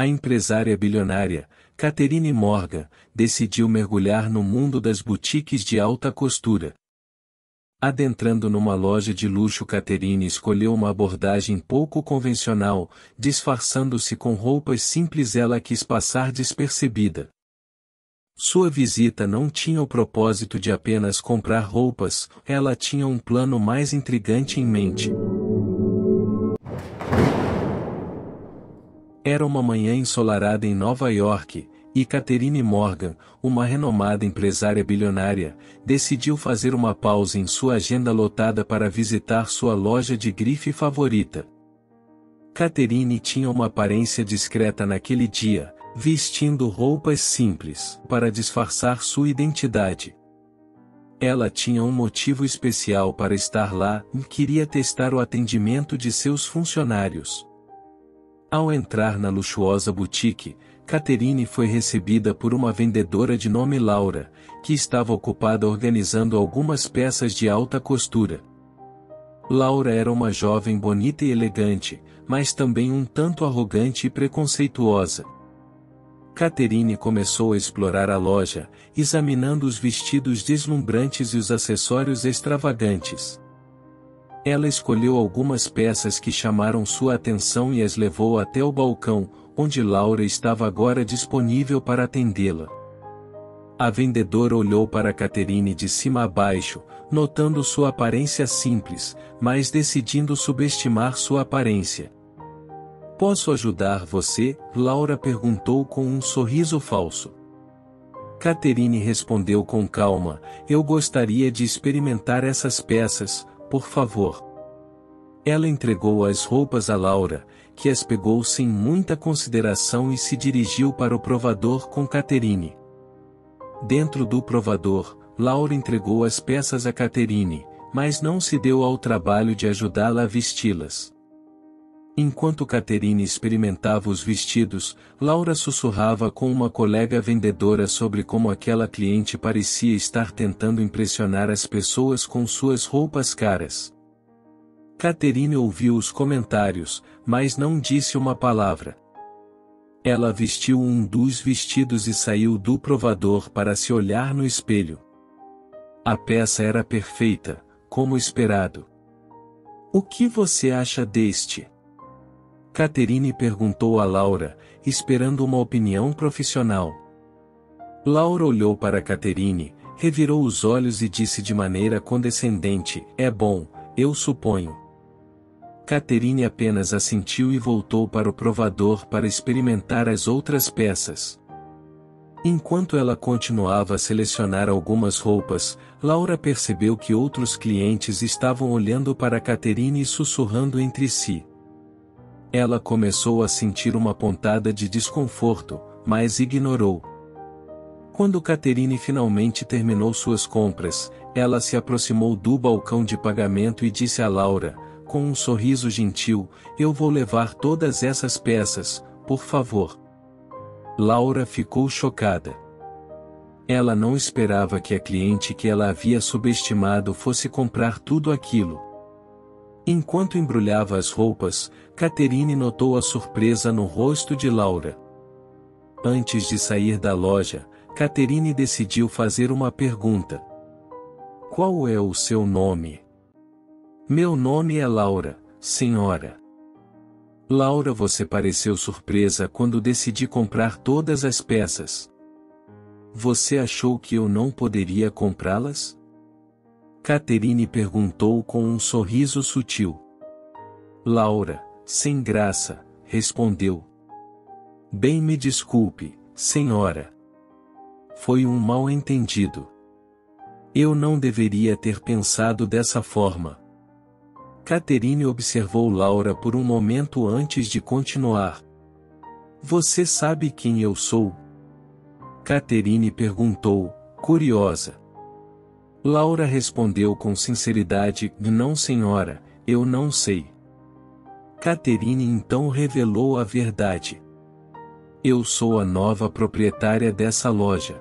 A empresária bilionária, Catherine Morgan, decidiu mergulhar no mundo das boutiques de alta costura. Adentrando numa loja de luxo Catherine escolheu uma abordagem pouco convencional, disfarçando-se com roupas simples ela quis passar despercebida. Sua visita não tinha o propósito de apenas comprar roupas, ela tinha um plano mais intrigante em mente. Era uma manhã ensolarada em Nova York, e Catherine Morgan, uma renomada empresária bilionária, decidiu fazer uma pausa em sua agenda lotada para visitar sua loja de grife favorita. Catherine tinha uma aparência discreta naquele dia, vestindo roupas simples para disfarçar sua identidade. Ela tinha um motivo especial para estar lá e queria testar o atendimento de seus funcionários. Ao entrar na luxuosa boutique, Catherine foi recebida por uma vendedora de nome Laura, que estava ocupada organizando algumas peças de alta costura. Laura era uma jovem bonita e elegante, mas também um tanto arrogante e preconceituosa. Catherine começou a explorar a loja, examinando os vestidos deslumbrantes e os acessórios extravagantes. Ela escolheu algumas peças que chamaram sua atenção e as levou até o balcão, onde Laura estava agora disponível para atendê-la. A vendedora olhou para Catherine de cima a baixo, notando sua aparência simples, mas decidindo subestimar sua aparência. Posso ajudar você? Laura perguntou com um sorriso falso. Catherine respondeu com calma: Eu gostaria de experimentar essas peças, por favor. Ela entregou as roupas a Laura, que as pegou sem muita consideração e se dirigiu para o provador com Caterine. Dentro do provador, Laura entregou as peças a Caterine, mas não se deu ao trabalho de ajudá-la a vesti-las. Enquanto Caterine experimentava os vestidos, Laura sussurrava com uma colega vendedora sobre como aquela cliente parecia estar tentando impressionar as pessoas com suas roupas caras. Caterine ouviu os comentários, mas não disse uma palavra. Ela vestiu um dos vestidos e saiu do provador para se olhar no espelho. A peça era perfeita, como esperado. O que você acha deste? Catherine perguntou a Laura, esperando uma opinião profissional. Laura olhou para Catherine, revirou os olhos e disse de maneira condescendente: É bom, eu suponho. Catherine apenas assentiu e voltou para o provador para experimentar as outras peças. Enquanto ela continuava a selecionar algumas roupas, Laura percebeu que outros clientes estavam olhando para Catherine e sussurrando entre si. Ela começou a sentir uma pontada de desconforto, mas ignorou. Quando Catherine finalmente terminou suas compras, ela se aproximou do balcão de pagamento e disse a Laura, com um sorriso gentil: Eu vou levar todas essas peças, por favor. Laura ficou chocada. Ela não esperava que a cliente que ela havia subestimado fosse comprar tudo aquilo. Enquanto embrulhava as roupas, Catherine notou a surpresa no rosto de Laura. Antes de sair da loja, Catherine decidiu fazer uma pergunta. Qual é o seu nome? Meu nome é Laura, senhora. Laura, você pareceu surpresa quando decidi comprar todas as peças. Você achou que eu não poderia comprá-las? Catherine perguntou com um sorriso sutil. Laura, sem graça, respondeu. Bem me desculpe, senhora. Foi um mal-entendido. Eu não deveria ter pensado dessa forma. Catherine observou Laura por um momento antes de continuar. Você sabe quem eu sou? Catherine perguntou, curiosa. Laura respondeu com sinceridade: Não, senhora, eu não sei. Catherine então revelou a verdade. Eu sou a nova proprietária dessa loja.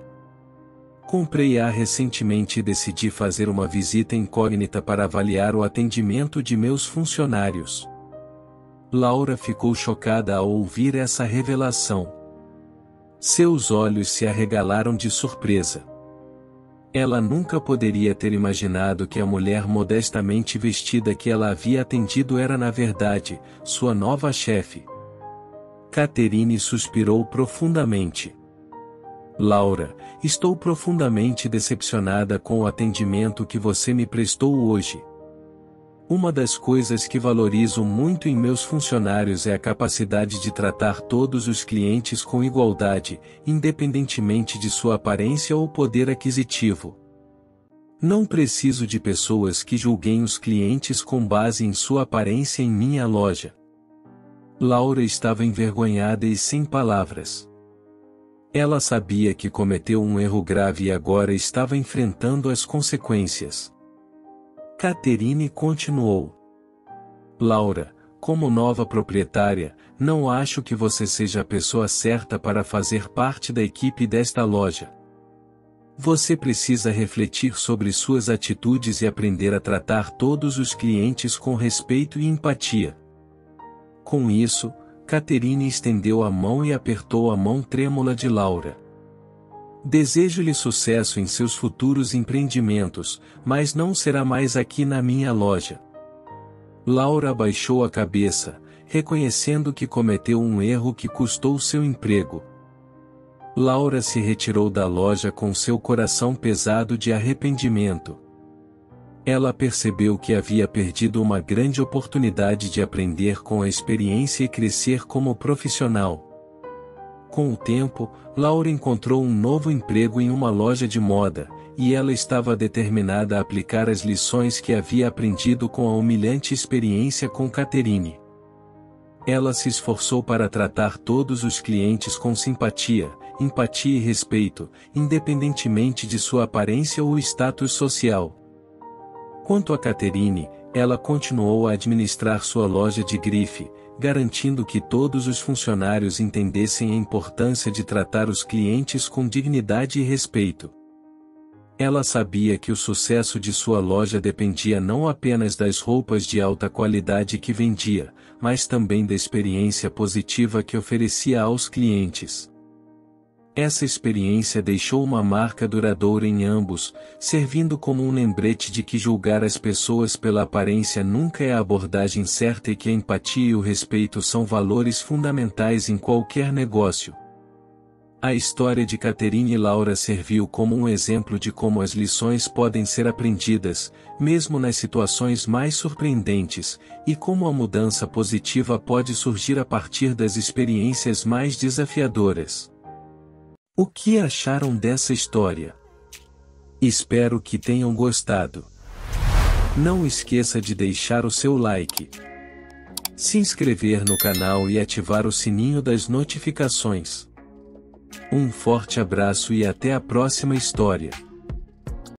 Comprei-a recentemente e decidi fazer uma visita incógnita para avaliar o atendimento de meus funcionários. Laura ficou chocada ao ouvir essa revelação. Seus olhos se arregalaram de surpresa. Ela nunca poderia ter imaginado que a mulher modestamente vestida que ela havia atendido era na verdade, sua nova chefe. Caterine suspirou profundamente. Laura, estou profundamente decepcionada com o atendimento que você me prestou hoje. Uma das coisas que valorizo muito em meus funcionários é a capacidade de tratar todos os clientes com igualdade, independentemente de sua aparência ou poder aquisitivo. Não preciso de pessoas que julguem os clientes com base em sua aparência em minha loja. Laura estava envergonhada e sem palavras. Ela sabia que cometeu um erro grave e agora estava enfrentando as consequências. Caterine continuou. Laura, como nova proprietária, não acho que você seja a pessoa certa para fazer parte da equipe desta loja. Você precisa refletir sobre suas atitudes e aprender a tratar todos os clientes com respeito e empatia. Com isso, Caterine estendeu a mão e apertou a mão trêmula de Laura. Desejo-lhe sucesso em seus futuros empreendimentos, mas não será mais aqui na minha loja. Laura abaixou a cabeça, reconhecendo que cometeu um erro que custou seu emprego. Laura se retirou da loja com seu coração pesado de arrependimento. Ela percebeu que havia perdido uma grande oportunidade de aprender com a experiência e crescer como profissional. Com o tempo, Laura encontrou um novo emprego em uma loja de moda, e ela estava determinada a aplicar as lições que havia aprendido com a humilhante experiência com Catherine. Ela se esforçou para tratar todos os clientes com simpatia, empatia e respeito, independentemente de sua aparência ou status social. Quanto a Catherine, ela continuou a administrar sua loja de grife, garantindo que todos os funcionários entendessem a importância de tratar os clientes com dignidade e respeito. Ela sabia que o sucesso de sua loja dependia não apenas das roupas de alta qualidade que vendia, mas também da experiência positiva que oferecia aos clientes. Essa experiência deixou uma marca duradoura em ambos, servindo como um lembrete de que julgar as pessoas pela aparência nunca é a abordagem certa e que a empatia e o respeito são valores fundamentais em qualquer negócio. A história de Caterine e Laura serviu como um exemplo de como as lições podem ser aprendidas, mesmo nas situações mais surpreendentes, e como a mudança positiva pode surgir a partir das experiências mais desafiadoras. O que acharam dessa história? Espero que tenham gostado. Não esqueça de deixar o seu like, se inscrever no canal e ativar o sininho das notificações. Um forte abraço e até a próxima história.